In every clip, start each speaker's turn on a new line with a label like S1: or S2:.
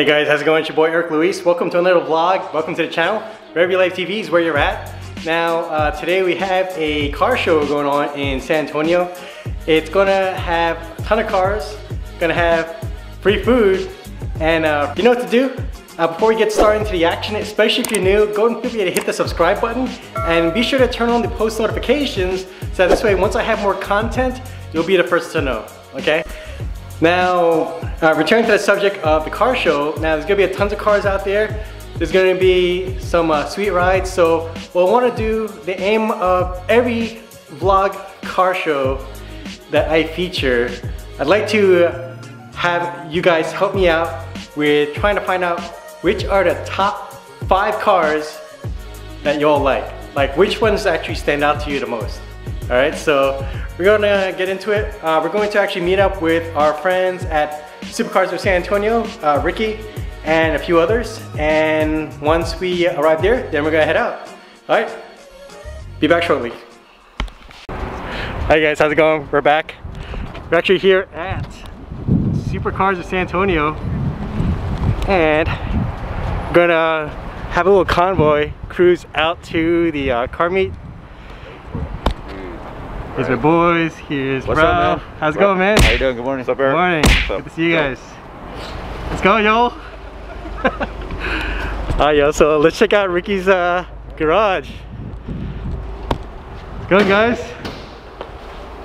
S1: Hey guys, how's it going? It's your boy Eric Luis. Welcome to another vlog. Welcome to the channel. Rev Your Life TV is where you're at. Now, uh, today we have a car show going on in San Antonio. It's gonna have a ton of cars, gonna have free food, and uh, you know what to do? Uh, before we get started into the action, especially if you're new, go and feel free to hit the subscribe button and be sure to turn on the post notifications so this way once I have more content, you'll be the first to know, okay? Now, uh, returning to the subject of the car show, now there's gonna be a tons of cars out there. There's gonna be some uh, sweet rides. So what I wanna do, the aim of every vlog car show that I feature, I'd like to have you guys help me out with trying to find out which are the top five cars that y'all like. Like which ones actually stand out to you the most. All right, so we're gonna get into it. Uh, we're going to actually meet up with our friends at Supercars of San Antonio, uh, Ricky, and a few others. And once we arrive there, then we're gonna head out. All right, be back shortly. Hi guys, how's it going? We're back. We're actually here at Supercars of San Antonio, and we're gonna have a little convoy cruise out to the uh, car meet Here's my boys. Here's
S2: What's
S1: Ralph.
S2: up, man?
S1: How's it going, man?
S2: How you doing? Good morning. What's up,
S1: Good morning.
S2: What's up?
S1: Good to see you
S2: Go.
S1: guys. Let's go, y'all. Alright, y'all. so let's check out Ricky's uh, garage. Go, guys.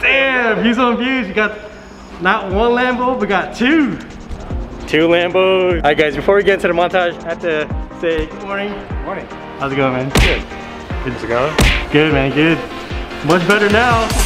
S1: Damn, views on views. You got not one Lambo, but got two. Two Lambos. Alright, guys, before we get into the montage, I have to say good morning.
S2: Morning.
S1: How's it going, man?
S2: Good. How's it going?
S1: Good, man, good. Much better now.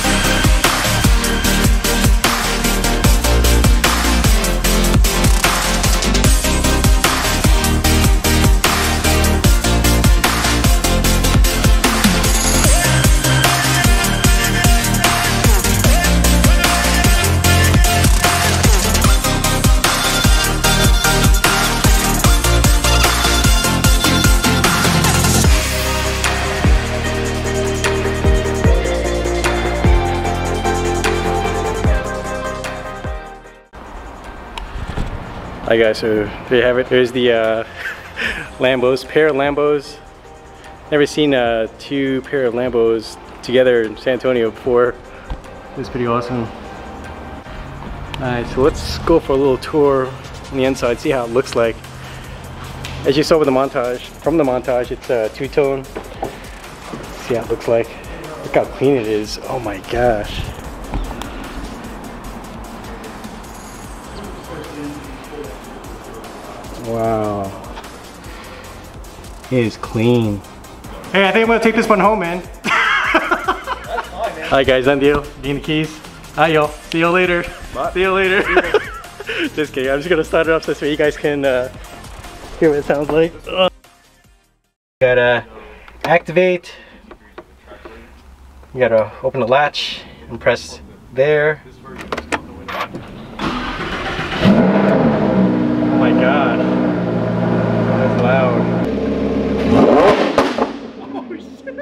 S1: Hi guys, so there you have it. There's the uh, Lambos, pair of Lambos. Never seen uh, two pair of Lambos together in San Antonio before. It's pretty awesome. Alright, so let's go for a little tour on the inside, see how it looks like. As you saw with the montage, from the montage, it's a two-tone. See how it looks like. Look how clean it is. Oh my gosh. Wow. It is clean. Hey, I think I'm gonna take this one home, man. Alright guys, I'm Dio. Getting the keys. Hi y'all. See you later.
S2: Bye.
S1: See you later. just kidding. I'm just gonna start it off this way you guys can uh, hear what it sounds like. Ugh. Gotta activate. You gotta open the latch and press there. Oh my god. That's loud. Oh shit.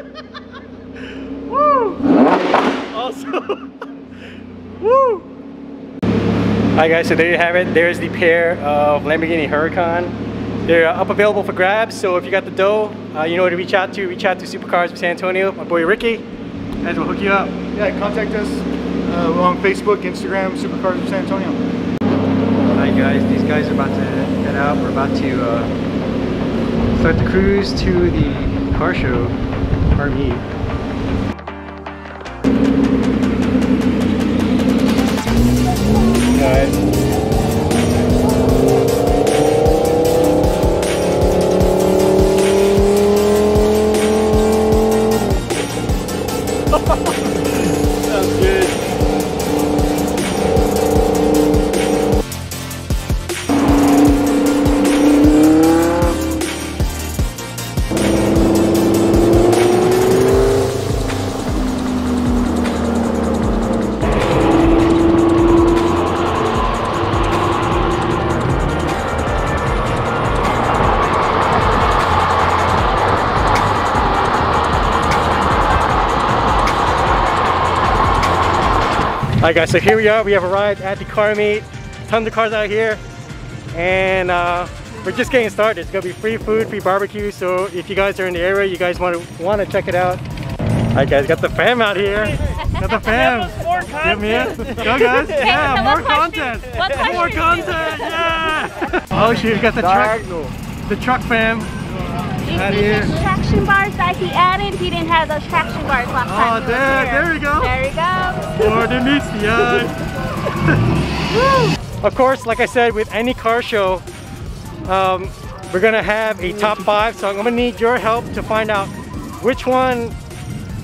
S1: Woo! Also. Woo! Hi guys, so there you have it. There's the pair of Lamborghini Huracan. They're uh, up available for grabs, so if you got the dough, uh, you know where to reach out to. Reach out to Supercars of San Antonio. My boy Ricky. Guys will hook you up.
S3: Yeah, contact us uh, on Facebook, Instagram, Supercars of San Antonio.
S1: Alright guys, these guys are about to head out. We're about to uh, start the cruise to the car show, car Alright guys, so here we are. We have arrived at the car meet. Tons of cars out here. And uh, we're just getting started. It's gonna be free food, free barbecue. So if you guys are in the area, you guys want to want to check it out. All right, guys, got the fam out here. Got the fam.
S4: More
S1: Get me in.
S4: content.
S1: Go, guys. Yeah,
S5: so
S1: more
S5: what question-
S1: content.
S5: what
S1: More content. Yeah. Oh shoot, we got the truck. The truck fam.
S5: These
S1: Out here.
S5: traction bars that he added. He didn't have those traction bars last
S1: Oh,
S5: time. he was
S1: there- there we go.
S5: There we go.
S1: More than meets the eye. Of course, like I said, with any car show, um, we're gonna have a top five. So I'm gonna need your help to find out which one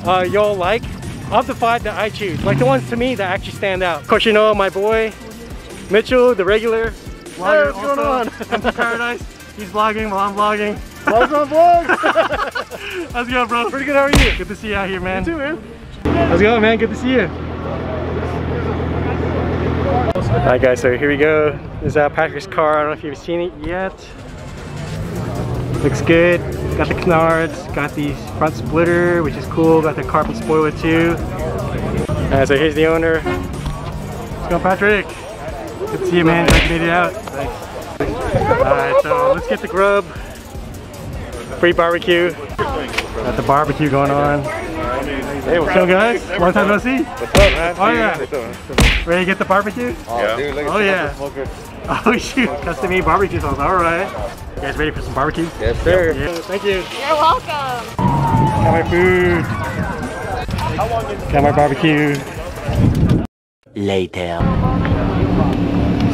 S1: uh, y'all like of the five that I choose. Like the ones to me that actually stand out. Of course, you know my boy Mitchell, the regular. Hey, what's going on? From Paradise. He's vlogging while I'm vlogging.
S3: Vlogs on vlogs.
S1: How's it going, bro? Pretty good. How are you? Good to see you out here, man. You too, man. How's it going, man? Good to see you. Alright guys, so here we go. This is uh, Patrick's car. I don't know if you've seen it yet. Looks good. Got the canards, got the front splitter, which is cool. Got the carbon spoiler too. Alright, so here's the owner. Let's go, Patrick. Good to see you, man. Glad you made it out. Thanks. Alright, so let's get the grub. Free barbecue. Got the barbecue going on. Hey, what's up, guys? Long time no see.
S2: What's up, man?
S1: Oh, yeah. Ready to get the barbecue?
S2: Oh, yeah. Dude,
S1: Oh, yeah. Oh shoot, custom made barbecue sauce. All right. You guys ready for some barbecue?
S2: Yes, sir.
S1: Yeah, thank you.
S5: You're welcome.
S1: Got my food. Got my barbecue.
S6: Later.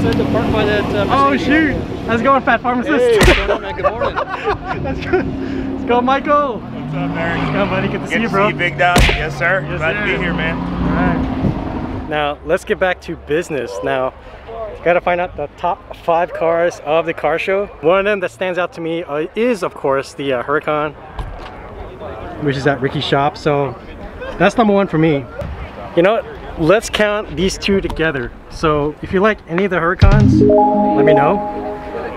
S1: Oh shoot! How's it going, Fat Pharmacist?
S4: Hey, what's going on, man? Good morning.
S1: Let's go. Let's go, Michael.
S4: What's up, Barry?
S1: Let's buddy. Good to see
S4: Good
S1: you, bro.
S4: see you, Big Dog. Yes, sir.
S1: Yes,
S4: Glad
S1: sir.
S4: to be here, man.
S1: Alright. Now, let's get back to business. Now, gotta find out the top five cars of the car show. One of them that stands out to me uh, is, of course, the uh, Huracan, which is at Ricky's shop. So, that's number one for me. You know what? Let's count these two together. So, if you like any of the Huracans, let me know.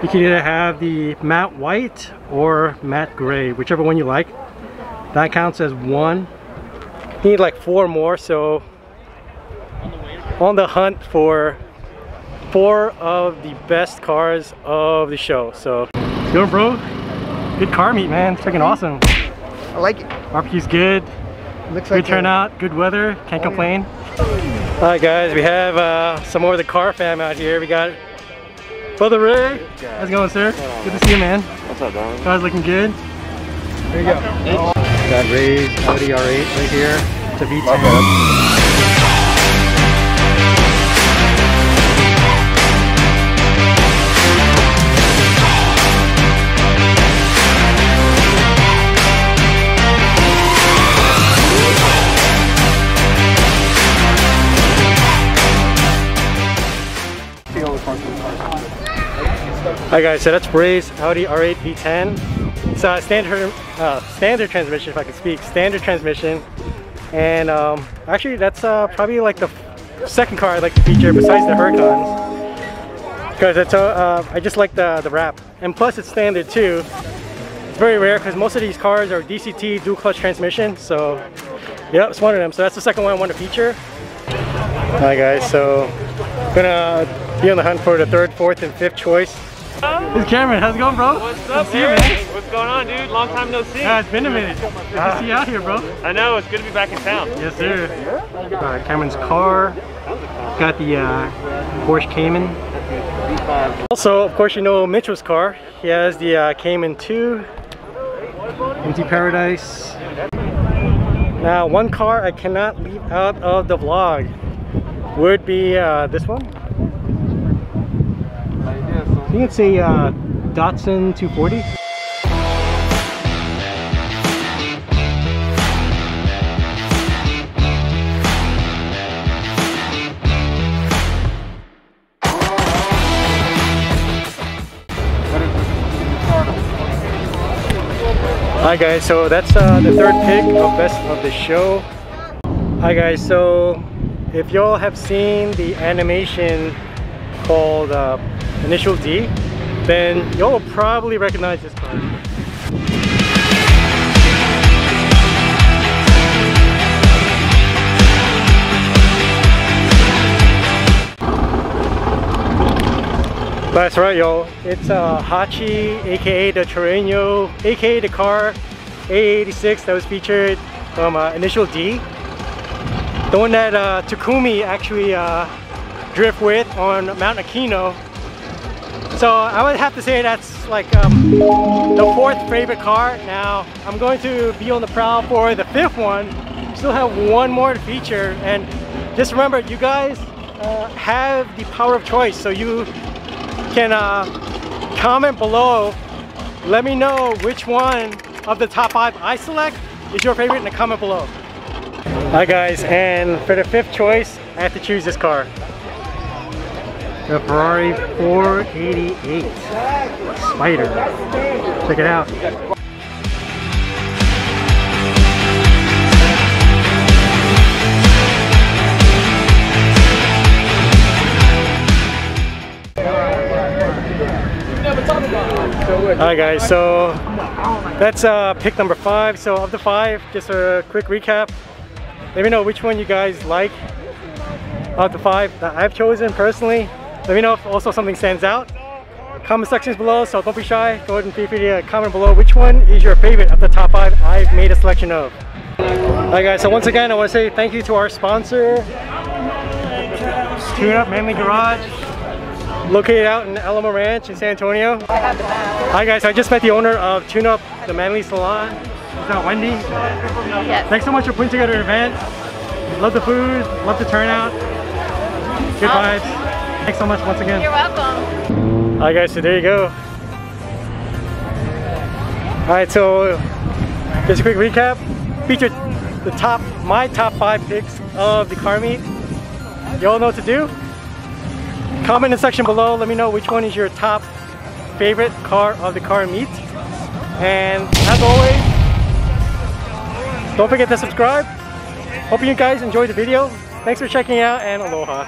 S1: You can either have the matte white or matte gray, whichever one you like. That counts as one. You need like four more, so on the hunt for four of the best cars of the show. So, go bro. Good car meet, man. It's freaking awesome.
S3: I like it.
S1: Barbecue's good.
S3: Looks
S1: Good
S3: like
S1: turnout. Good weather. Can't oh, complain. All right, guys. We have uh, some more of the car fam out here. We got Brother Ray. How's it going, sir? Good to see you, man.
S2: What's up, dog?
S1: Guys looking good. There you go. Got Ray's Audi R8 right here. It's a V10. Hi guys, so that's Ray's Audi R8 V10. It's a standard, uh, standard transmission, if I can speak, standard transmission. And um, actually, that's uh, probably like the second car I'd like to feature besides the Huracans. Because uh, uh, I just like the, the wrap. And plus, it's standard too. It's very rare because most of these cars are DCT dual clutch transmission. So, yep, it's one of them. So that's the second one I want to feature. Alright guys, so gonna be on the hunt for the third, fourth, and fifth choice. This is Cameron, how's it going, bro?
S4: What's up,
S1: to see you, man.
S4: What's going on, dude? Long time no see.
S1: Yeah, it's been a minute. Good to see you out here, bro.
S4: I know, it's good to be back in town.
S1: Yes, sir. Uh, Cameron's car. Got the uh, Porsche Cayman. Also, of course, you know Mitchell's car. He has the uh, Cayman 2. Empty Paradise. Now, one car I cannot leave out of the vlog would be uh, this one. I think it's a uh, Datsun 240. Hi guys, so that's uh, the third pick of best of the show. Hi guys, so if y'all have seen the animation called uh, Initial D, then y'all will probably recognize this car. That's right, y'all, It's uh, Hachi, aka the Trueno, aka the car AE86 that was featured from uh, Initial D. The one that uh, Takumi actually uh, drift with on Mount Akina. So I would have to say that's like um, the fourth favorite car. Now I'm going to be on the prowl for the fifth one. Still have one more to feature and just remember you guys uh, have the power of choice. So you can uh, comment below. Let me know which one of the top five I select is your favorite in the comment below. Hi guys, and for the fifth choice, I have to choose this car. The Ferrari 488 Spider. Check it out. Alright guys, so that's uh, pick number five. So of the five, just a quick recap. Let me know which one you guys like of the five that I've chosen personally. Let me know if also something stands out. Comment sections below, so don't be shy. Go ahead and feel free to comment below which one is your favorite of the top five I've made a selection of. Alright guys, so once again I want to say thank you to our sponsor, Tune Up Manly Garage, located out in Alamo Ranch in San Antonio. Hi guys, I just met the owner of Tune Up the Manly Salon. Is that Wendy?
S5: Yes.
S1: Thanks so much for putting together an event. Love the food, love the turnout. Good uh, vibes. Thanks so much once again.
S5: You're welcome.
S1: Alright guys, so there you go. Alright, so just a quick recap. Featured the top, my top five picks of the car meet. You all know what to do. Comment in the section below, let me know which one is your top favorite car of the car meet. And as always, don't forget to subscribe. Hope you guys enjoyed the video. Thanks for checking out and aloha.